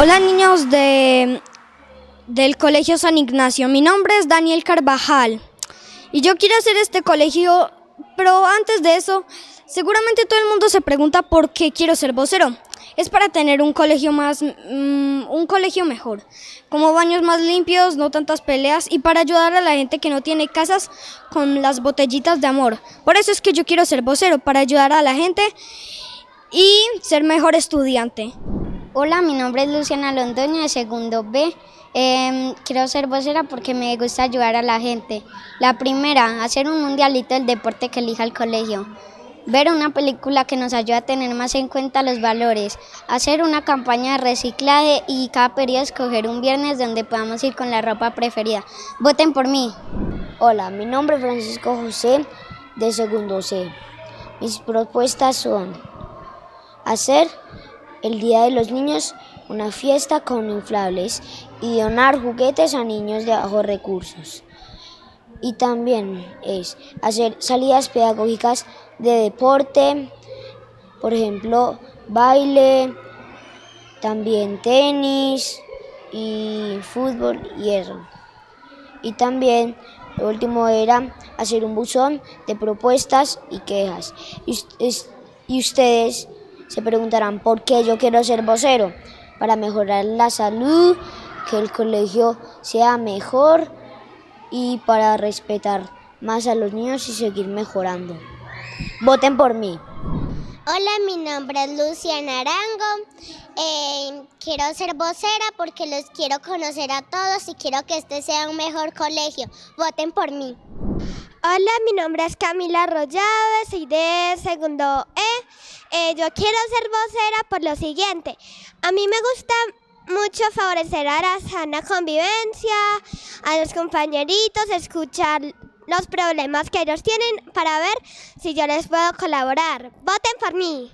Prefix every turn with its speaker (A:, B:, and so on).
A: Hola niños de, del Colegio San Ignacio, mi nombre es Daniel Carvajal y yo quiero hacer este colegio, pero antes de eso, seguramente todo el mundo se pregunta por qué quiero ser vocero. Es para tener un colegio más, mm, un colegio mejor, como baños más limpios, no tantas peleas y para ayudar a la gente que no tiene casas con las botellitas de amor. Por eso es que yo quiero ser vocero, para ayudar a la gente y ser mejor estudiante.
B: Hola, mi nombre es Luciana Londoño de segundo B. Em, quiero ser vocera porque me gusta ayudar a la gente. La primera, hacer un mundialito del deporte que elija el colegio. Ver una película que nos ayude a tener más en cuenta los valores. Hacer una campaña de reciclaje y cada periodo escoger un viernes donde podamos ir con la ropa preferida. Voten por mí.
C: Hola, mi nombre es Francisco José de segundo C. Mis propuestas son hacer el Día de los Niños una fiesta con inflables y donar juguetes a niños de bajos recursos. Y también es hacer salidas pedagógicas de deporte, por ejemplo, baile, también tenis y fútbol y eso. Y también lo último era hacer un buzón de propuestas y quejas. Y, y ustedes se preguntarán por qué yo quiero ser vocero. Para mejorar la salud, que el colegio sea mejor y para respetar más a los niños y seguir mejorando. Voten por mí.
D: Hola, mi nombre es Luciana Arango. Eh, quiero ser vocera porque los quiero conocer a todos y quiero que este sea un mejor colegio. Voten por mí.
E: Hola, mi nombre es Camila Arroyave, soy de segundo. Eh, yo quiero ser vocera por lo siguiente. A mí me gusta mucho favorecer a la sana convivencia, a los compañeritos, escuchar los problemas que ellos tienen para ver si yo les puedo colaborar. Voten por mí.